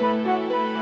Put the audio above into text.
Música